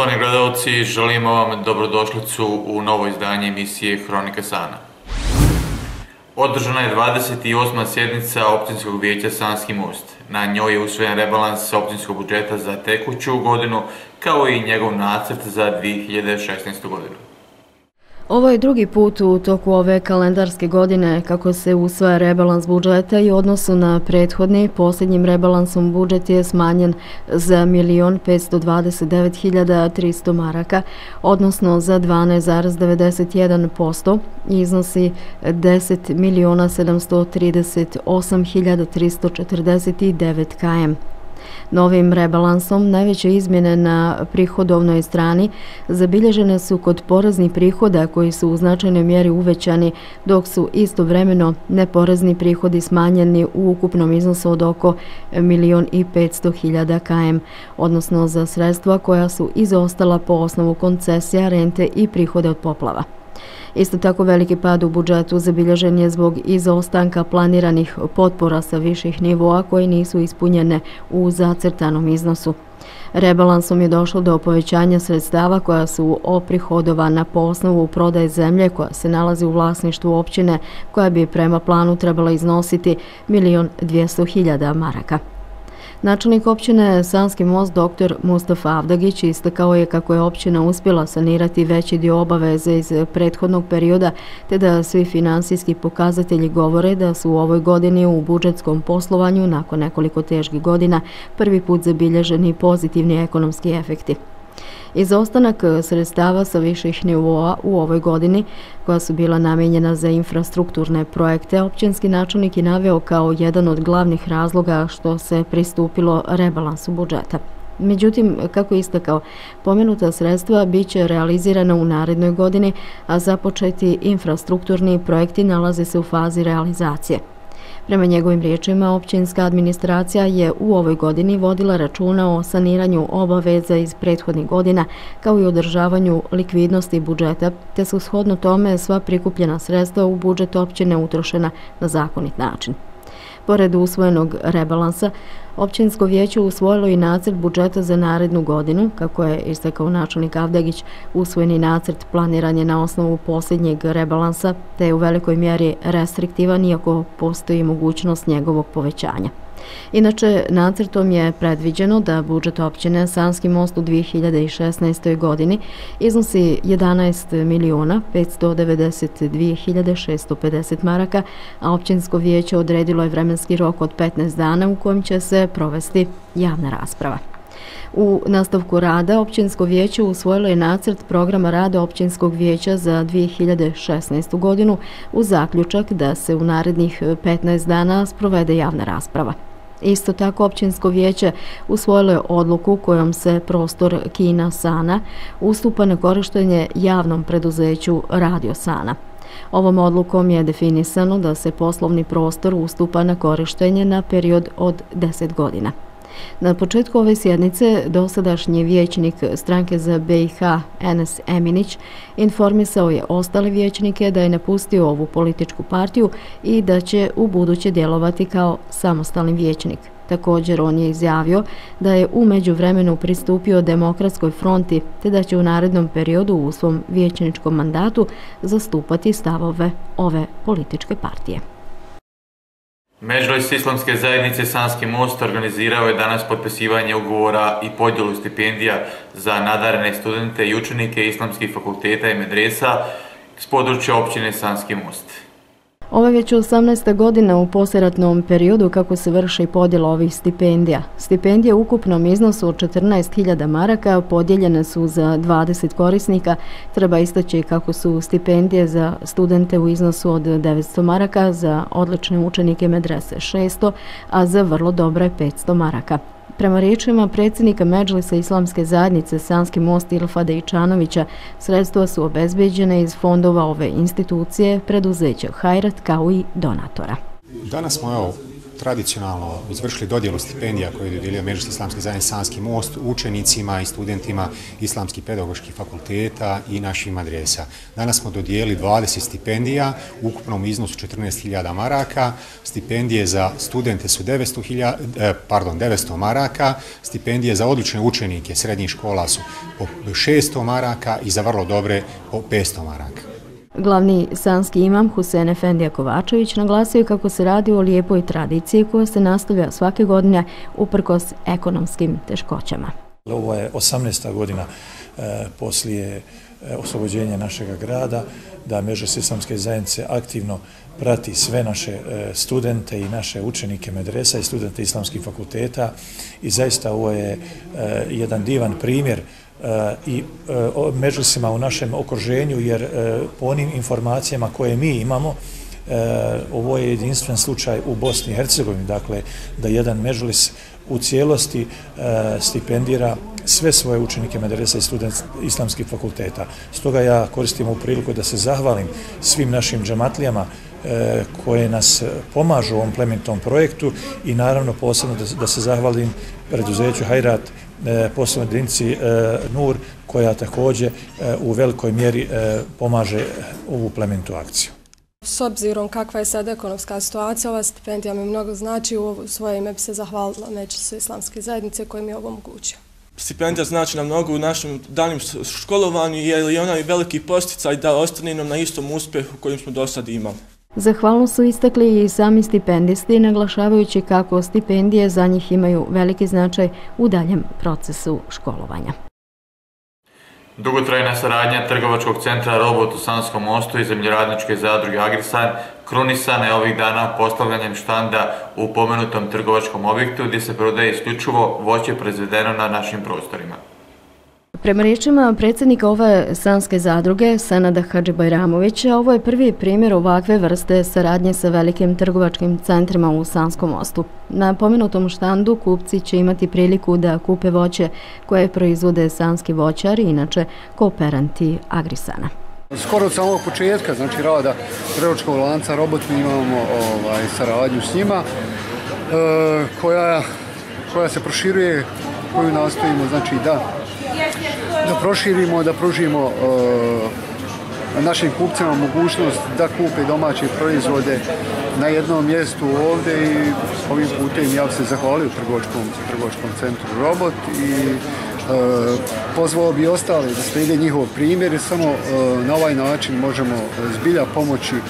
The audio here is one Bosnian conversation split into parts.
Poštovani gledalci, želimo vam dobrodošlicu u novo izdanje emisije Hronika Sana. Održana je 28. sjednica općinskog vijeća Sanski most. Na njoj je usvojen rebalans općinskog budžeta za tekuću godinu, kao i njegov nacrt za 2016. godinu. Ovo je drugi put u toku ove kalendarske godine kako se usvaja rebalans budžeta i odnosu na prethodni. Posljednjim rebalansom budžet je smanjen za 1.529.300 maraka, odnosno za 12,91%, iznosi 10.738.349 km. Novim rebalansom najveće izmjene na prihodovnoj strani zabilježene su kod poraznih prihoda koji su u značajnoj mjeri uvećani, dok su istovremeno neporezni prihodi smanjeni u ukupnom iznosu od oko 1.500.000 km, odnosno za sredstva koja su izostala po osnovu koncesija, rente i prihode od poplava. Isto tako veliki pad u budžetu zabilježen je zbog izostanka planiranih potpora sa viših nivoa koje nisu ispunjene u zacrtanom iznosu. Rebalansom je došlo do povećanja sredstava koja su oprihodovana po osnovu prodaje zemlje koja se nalazi u vlasništvu općine koja bi prema planu trebala iznositi 1.200.000 maraka. Načelnik općine Sanski most dr. Mustafa Avdagić istakao je kako je općina uspjela sanirati veći dio obaveze iz prethodnog perioda, te da svi finansijski pokazatelji govore da su u ovoj godini u budžetskom poslovanju nakon nekoliko težkih godina prvi put zabilježeni pozitivni ekonomski efekti. Izostanak e, sredstava sa viših nivoa u ovoj godini, koja su bila namenjena za infrastrukturne projekte, općinski načelnik je naveo kao jedan od glavnih razloga što se pristupilo rebalansu budžeta. Međutim, kako je istakao, pomenuta sredstva bit će realizirana u narednoj godini, a započeti infrastrukturni projekti nalaze se u fazi realizacije. Prema njegovim riječima, općinska administracija je u ovoj godini vodila računa o saniranju obaveza iz prethodnih godina, kao i održavanju likvidnosti budžeta, te su shodno tome sva prikupljena sredstva u budžet općine utrošena na zakonit način. Pored usvojenog rebalansa, općinsko vijeće usvojilo i nacrt budžeta za narednu godinu, kako je istekao načelnik Avdegić, usvojeni nacrt planiranje na osnovu posljednjeg rebalansa, te je u velikoj mjeri restriktivan, iako postoji mogućnost njegovog povećanja. Inače, nacrtom je predviđeno da budžet općine Sanski most u 2016. godini iznosi 11 miliona 592.650 maraka, a općinsko vijeće odredilo je vremenski rok od 15 dana u kojem će se provesti javna rasprava. U nastavku rada općinsko vijeće usvojilo je nacrt programa rada općinskog vijeća za 2016. godinu u zaključak da se u narednih 15 dana sprovede javna rasprava. Isto tako općinsko vijeće usvojilo je odluku kojom se prostor Kina Sana ustupa na korištenje javnom preduzeću Radio Sana. Ovom odlukom je definisano da se poslovni prostor ustupa na korištenje na period od 10 godina. Na početku ove sjednice dosadašnji vijećnik stranke za BiH Enes Eminić informisao je ostale vijećnike da je napustio ovu političku partiju i da će u buduće djelovati kao samostalni vijećnik. Također on je izjavio da je umeđu vremenu pristupio demokratskoj fronti te da će u narednom periodu u svom vijećničkom mandatu zastupati stavove ove političke partije. Međulis Islamske zajednice Sanski most organizirao je danas potpisivanje ugovora i podjelu stipendija za nadarene studente i učenike islamskih fakulteta i medresa s područja općine Sanski most. Ovo je već 18. godina u posjeratnom periodu kako se vrši podjela ovih stipendija. Stipendije u ukupnom iznosu od 14.000 maraka podijeljene su za 20 korisnika. Treba istaći kako su stipendije za studente u iznosu od 900 maraka, za odlične učenike medrese 600, a za vrlo dobre 500 maraka. Prema riječima predsjednika Međlisa Islamske zajednice Sanski most Ilfada Ičanovića, sredstva su obezbeđene iz fondova ove institucije, preduzeća Hajrat kao i donatora. Danas smo evo, tradicionalno izvršili dodjelu stipendija koje je dodijelio Međus Islamski zajednic Sanski most učenicima i studentima Islamskih pedagoških fakulteta i naših adresa. Danas smo dodijeli 20 stipendija u ukupnom iznosu 14.000 maraka. Stipendije za studente su 900, e, pardon, 900 maraka, stipendije za odlične učenike srednjih škola su po 600 maraka i za vrlo dobre po 500 maraka. Glavni sanski imam Husen Efendija Kovačević naglasio kako se radi o lijepoj tradiciji koja se nastavlja svake godine uprkos ekonomskim teškoćama. Ovo je 18. godina e, poslije e, oslobođenja našeg grada, da Mežos islamske zajednice aktivno prati sve naše e, studente i naše učenike medresa i studente islamskih fakulteta i zaista ovo je e, jedan divan primjer i e, međusima u našem okruženju, jer e, po onim informacijama koje mi imamo, e, ovo je jedinstven slučaj u Bosni i Hercegovini, dakle, da jedan međulis u cijelosti stipendira sve svoje učenike medresa i student islamskih fakulteta. Stoga ja koristim u priliku da se zahvalim svim našim džamatlijama koje nas pomažu u ovom plementom projektu i naravno posebno da se zahvalim preduzeću Hajrat E, poslovnoj jedinici e, NUR koja također e, u velikoj mjeri pomaže ovu plementu akciju. S obzirom kakva je sad ekonomska situacija, ova stipendija mi mnogo znači, u svoje ime bi se zahvalila Međusu islamske zajednice koje mi je ovo omogućio. Stipendija znači nam mnogo u našem danjem školovanju, jer je ona i veliki posticaj da ostane nam na istom uspjehu kojim smo do sad imali. Zahvalno su istakli i sami stipendisti, naglašavajući kako stipendije za njih imaju veliki značaj u daljem procesu školovanja. Dugotrajna saradnja Trgovačkog centra Robot u Sanskom mostu i zemljoradničke zadruge Agrisan krunisana je ovih dana postavljanjem štanda u pomenutom trgovačkom objektu gdje se prodaje isključivo voće prezvedeno na našim prostorima. Prema riječima predsjednika ove sanske zadruge, Senada Hadži Bajramovića, ovo je prvi primjer ovakve vrste saradnje sa velikim trgovačkim centrima u Sanskom mostu. Na pomenutom štandu kupci će imati priliku da kupe voće koje proizvode sanski voćari, inače kooperanti Agrisana. Skoro od samog početka, znači rada trgovačkog lanca robot, mi imamo ovaj, saradnju s njima, e, koja, koja se proširuje, koju nastojimo, znači da da proširimo, da pružimo e, našim kupcima mogućnost da kupe domaće proizvode na jednom mjestu ovdje i ovim putem ja se zahvalio trgovačkom, trgovačkom centru Robot i e, pozvao bi ostale da slijede njihov primjer. Jer samo e, na ovaj način možemo zbilja pomoći uh,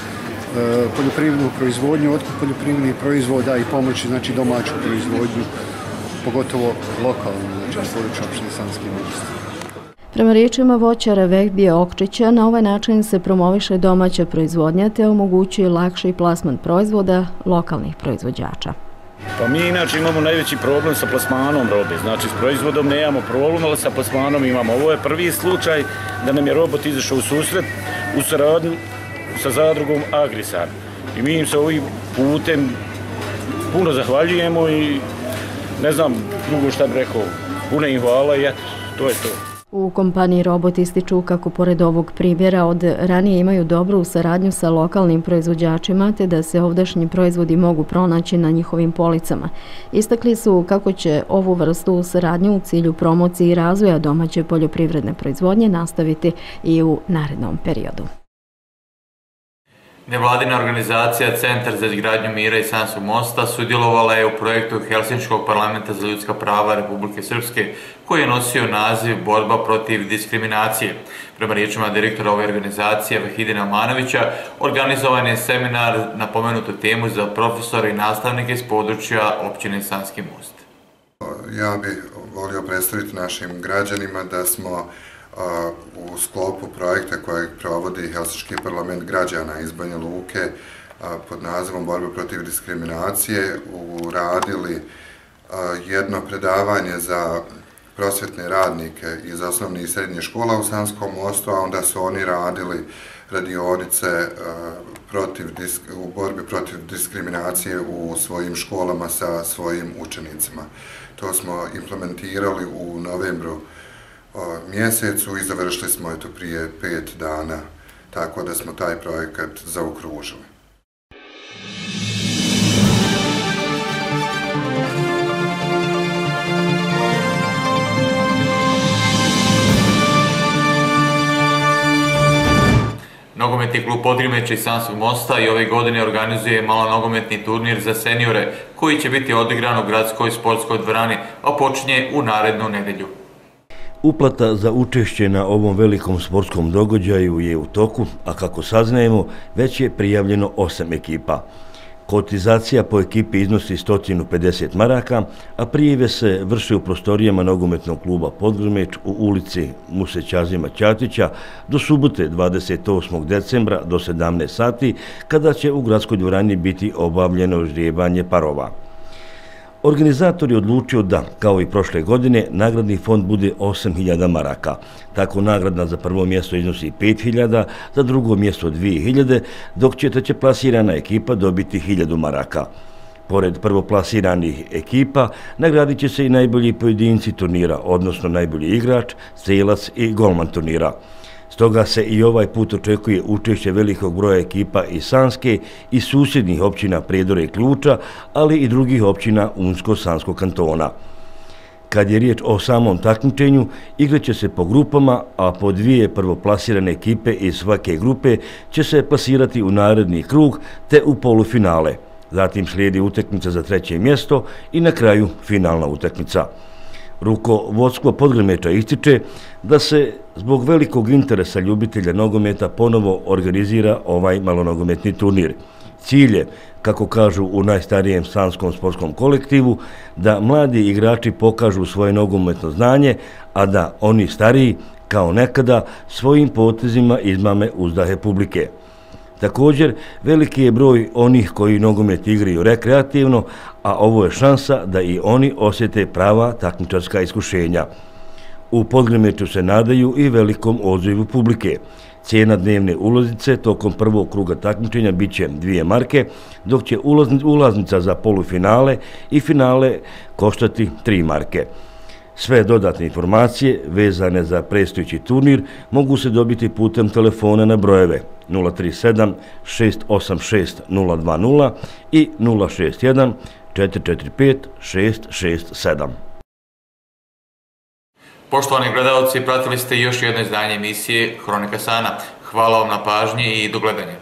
poljoprivrednu proizvodnju, otkup poljoprivrednih proizvoda i pomoći znači, domaću proizvodnju, pogotovo lokalno, znači na području opštine Sanski ministri. Prema riječima voćara Vehbije Okčića, na ovaj način se promoviše domaća proizvodnja te omogućuje lakši plasman proizvoda lokalnih proizvođača. Pa mi inače imamo najveći problem sa plasmanom robe, znači s proizvodom ne imamo problem, ali sa plasmanom imamo. Ovo je prvi slučaj da nam je robot izašao u susret u saradnju sa zadrugom Agrisan. I mi im se ovim putem puno zahvaljujemo i ne znam drugo šta bi rekao, puno im hvala i eto, to je to. U kompaniji Robot ističu kako pored ovog primjera od ranije imaju dobru saradnju sa lokalnim proizvođačima te da se ovdašnji proizvodi mogu pronaći na njihovim policama. Istakli su kako će ovu vrstu saradnju u cilju promocije i razvoja domaće poljoprivredne proizvodnje nastaviti i u narednom periodu. Nevladina organizacija Centar za izgradnju mira i Sanskog mosta sudjelovala je u projektu Helsinčkog parlamenta za ljudska prava Republike Srpske koji je nosio naziv Borba protiv diskriminacije. Prema riječima direktora ove organizacije Vahidina Manovića organizovan je seminar na pomenutu temu za profesore i nastavnike iz područja općine Sanski most. Ja bih volio predstaviti našim građanima da smo u sklopu projekta kojeg provodi Helsiški parlament građana iz Banja Luke pod nazivom Borbe protiv diskriminacije uradili jedno predavanje za prosvjetne radnike iz osnovnih i srednje škola u Sanskom mostu, a onda su oni radili radionice protiv, u borbi protiv diskriminacije u svojim školama sa svojim učenicima. To smo implementirali u novembru mjesecu i završili smo je to prije pet dana, tako da smo taj projekat zaokružili. Nogometni klub Podrimeć i Sansu Mosta i ove godine organizuje malo nogometni turnir za seniore koji će biti odigran u gradskoj sportskoj dvorani, a počinje u narednu nedelju. Uplata za učešće na ovom velikom sportskom događaju je u toku, a kako saznajemo, već je prijavljeno osam ekipa. Kotizacija po ekipi iznosi 150 maraka, a prijeve se vrše u prostorijama nogometnog kluba Podgrmeć u ulici Musećazima Ćatića do subote 28. decembra do 17 sati, kada će u gradskoj dvorani biti obavljeno žrijebanje parova. Organizator je odlučio da, kao i prošle godine, nagradni fond bude 8.000 maraka. Tako nagradna za prvo mjesto iznosi 5.000, za drugo mjesto 2.000, dok će treće plasirana ekipa dobiti 1.000 maraka. Pored prvoplasiranih ekipa, nagradit će se i najbolji pojedinci turnira, odnosno najbolji igrač, strelac i golman turnira. Stoga se i ovaj put očekuje učešće velikog broja ekipa iz Sanske i susjednih općina Predore i Ključa, ali i drugih općina Unsko-Sanskog kantona. Kad je riječ o samom takmičenju, igraće se po grupama, a po dvije prvoplasirane ekipe iz svake grupe će se plasirati u naredni krug te u polufinale. Zatim slijedi utekmica za treće mjesto i na kraju finalna utekmica. Rukovodstvo podgrmeča ističe da se zbog velikog interesa ljubitelja nogometa ponovo organizira ovaj malonogometni turnir. Cilj je, kako kažu u najstarijem sanskom sportskom kolektivu, da mladi igrači pokažu svoje nogometno znanje, a da oni stariji, kao nekada, svojim potezima izmame uzdahe publike. Također, veliki je broj onih koji nogomet igraju rekreativno, a ovo je šansa da i oni osjete prava takmičarska iskušenja. U Podgremeću se nadaju i velikom odzivu publike. Cijena dnevne ulaznice tokom prvog kruga takmičenja bit će dvije marke, dok će ulaznica za polufinale i finale koštati tri marke. Sve dodatne informacije vezane za prestojući turnir mogu se dobiti putem telefona na brojeve 037 686 020 i 061 445 667. Poštovani gledalci, pratili ste još jedno izdanje emisije Hronika Sana. Hvala vam na pažnji i do gledanja.